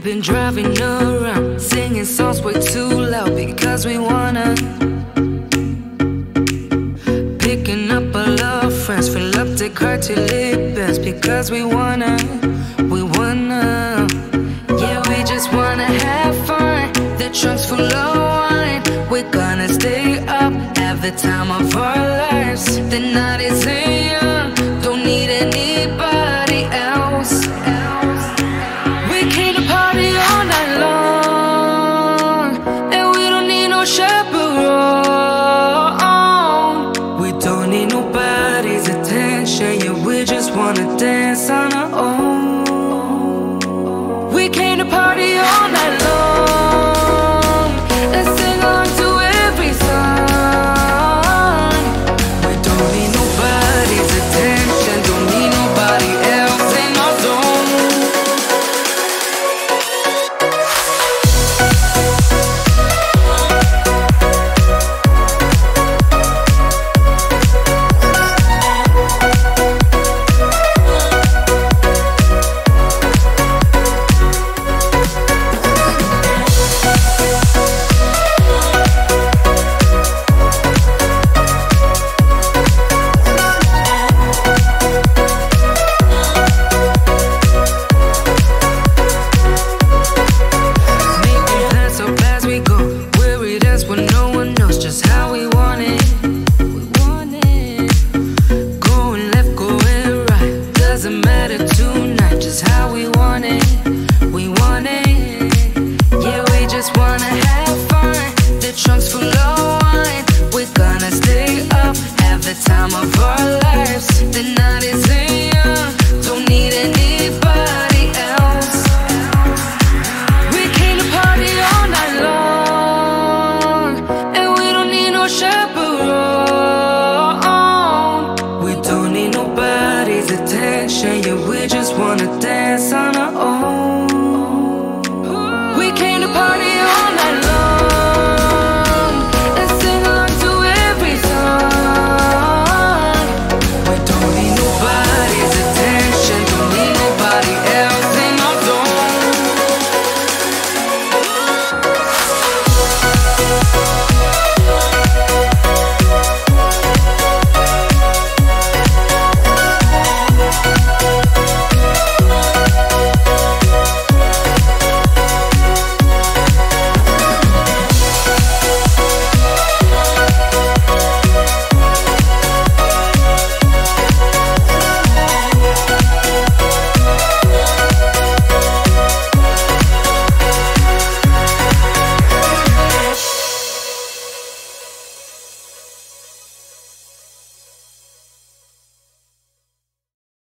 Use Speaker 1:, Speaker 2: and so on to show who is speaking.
Speaker 1: We've been driving around, singing songs way too loud because we wanna. Picking up all our friends, fill up the car till it bends because we wanna. We wanna. Yeah, we just wanna have fun. The trunk's full of wine. We're gonna stay up, have the time of our lives. The night is young, on our own. tonight, just how we want it. We want it. Yeah, we just wanna have fun. The trunk's full of wine. We're gonna stay up, have the time of our lives. The night is young, don't need anybody else. We came to party all night long, and we don't need no.